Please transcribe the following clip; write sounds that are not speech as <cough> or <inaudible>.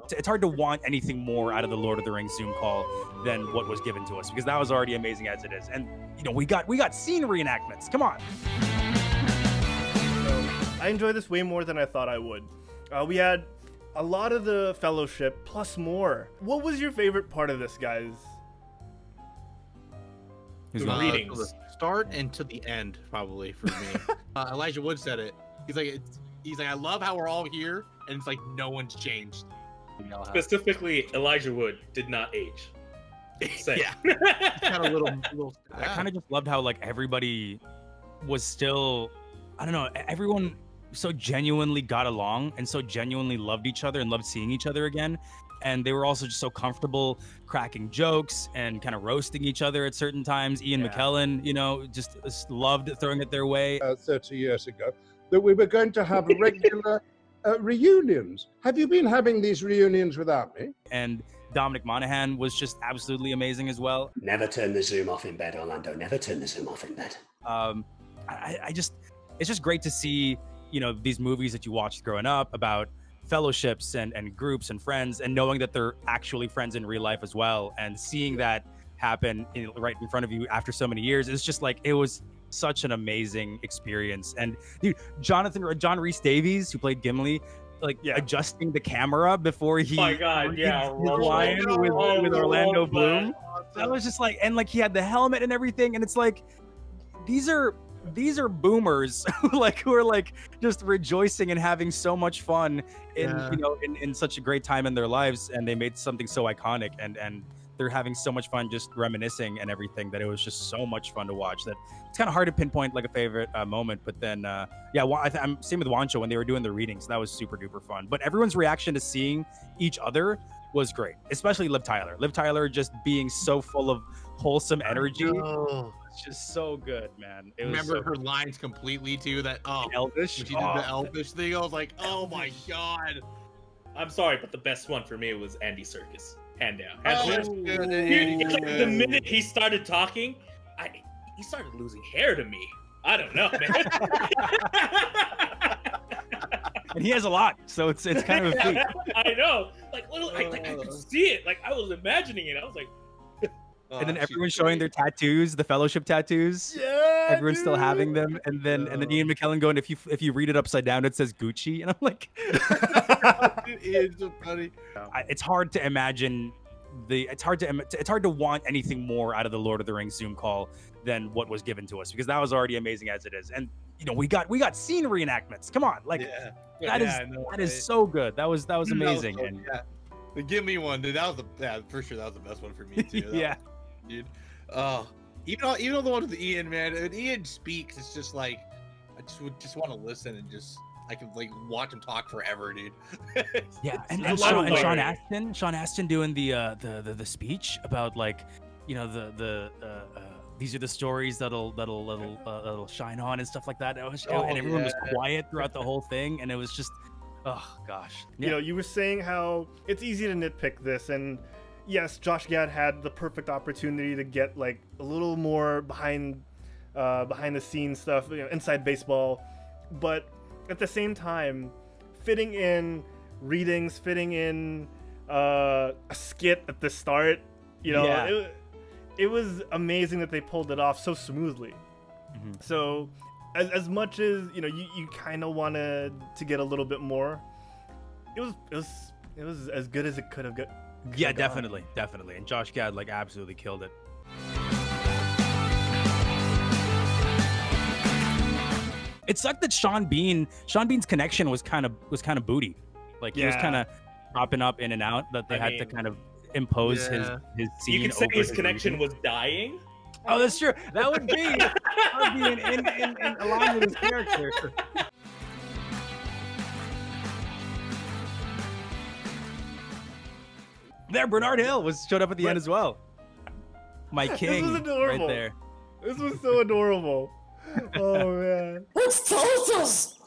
It's, it's hard to want anything more out of the Lord of the Rings Zoom call than what was given to us because that was already amazing as it is. And you know, we got we got scene reenactments. Come on. I enjoy this way more than I thought I would. Uh, we had a lot of the fellowship plus more. What was your favorite part of this, guys? The Uh, readings. to the start and to the end, probably for me. <laughs> uh, Elijah Wood said it. He's like, it's, he's like, I love how we're all here, and it's like no one's changed. We all have- Specifically, Elijah Wood did not age. <laughs> Same. Yeah. <laughs> Got a little, little. I kind of just loved how like everybody was still, I don't know, everyone so genuinely got along and so genuinely loved each other and loved seeing each other again. And they were also just so comfortable cracking jokes and kind of roasting each other at certain times. Ian Yeah. McKellen, you know, just, just loved throwing it their way. uh, 30 years ago that we were going to have <laughs> regular uh, reunions. Have you been having these reunions without me? And Dominic Monaghan was just absolutely amazing as well. Never turn the Zoom off in bed, Orlando. Never turn the Zoom off in bed. um, I, I just it's just great to see you know these movies that you watched growing up about fellowships and, and groups and friends and knowing that they're actually friends in real life as well and seeing that happen in, right in front of you after so many years it's just like it was such an amazing experience and dude jonathan john rhys-davies who played gimli like Yeah. adjusting the camera before he Oh my God, yeah, his Orlando. line with, Oh, with orlando love that. bloom that was just like and like he had the helmet and everything and it's like these are these are boomers <laughs> like who are like just rejoicing and having so much fun in Yeah. you know in, in such a great time in their lives and they made something so iconic and and they're having so much fun just reminiscing and everything that it was just so much fun to watch that it's kind of hard to pinpoint like a favorite uh, moment but then uh yeah I th- i'm same with wancho when they were doing the readings that was super duper fun but everyone's reaction to seeing each other was great especially liv tyler liv tyler just being so full of wholesome energy Oh, it's just so good, man. It was remember so her lines completely too. That oh, Elvish. she did Oh, the elfish thing. I was like, oh my god. I'm sorry, but the best one for me was Andy Serkis, hand down. Oh, down. good. Dude, it's like the minute he started talking, I he started losing hair to me. I don't know, man. <laughs> and he has a lot, so it's it's kind of a feat. <laughs> I know. Like little, I, like I could uh. see it. Like I was imagining it. I was like, And then Oh, everyone's showing great. their tattoos, the fellowship tattoos. Yeah, Everyone's still having them, and then and then. Ian McKellen going, if you if you read it upside down, it says Gucci, <laughs> and I'm like, <laughs> it is so funny. I, it's hard to imagine the it's hard to it's hard to want anything more out of the Lord of the Rings Zoom call than what was given to us because that was already amazing as it is, and you know we got we got scene reenactments. Come on, like yeah, that is Yeah, I know, that is right? so good. That was that was That was amazing, so- and yeah. Give me one, dude. That was the yeah, for sure. That was the best one for me too. <laughs> Yeah. was- dude. Oh, even though, even though the one with Ian, man, when Ian speaks, it's just like I just would just want to listen and just I could like watch him talk forever, dude. <laughs> Yeah, and, and, Sean, of and Sean learning. Astin, Sean Astin doing the uh, the, the the speech about like, you know, the the uh, uh, these are the stories that'll that'll that'll uh, that'll shine on and stuff like that. Was, Oh, and everyone was quiet throughout the whole thing, and it was just, oh gosh, You know, you were saying how it's easy to nitpick this, and yes, Josh Gad had the perfect opportunity to get like a little more behind, uh, behind the scenes stuff, you know, inside baseball, but at the same time, fitting in readings, fitting in uh, a skit at the start, you know, Yeah. it, it was amazing that they pulled it off so smoothly. Mhm. So, as, as much as you know, you, you kind of wanted to get a little bit more. It was it was it was as good as it could have got. Could yeah, have gone. Uh, definitely, definitely, and Josh Gad like absolutely killed it. It sucked that Sean Bean, Sean Bean's connection was kind of was kind of booty, like he was kind of popping up in and out. That they I had to kind of impose his Yeah. his scene. you could say over his connection reading. was dying. Oh, that's true. That would be that would be in, in, in, in along with his <laughs> character. There, Bernard Hill was showed up at the But- end as well. My <laughs> This king, was right adorable. there. This was so adorable. <laughs> Oh man. It's Totus!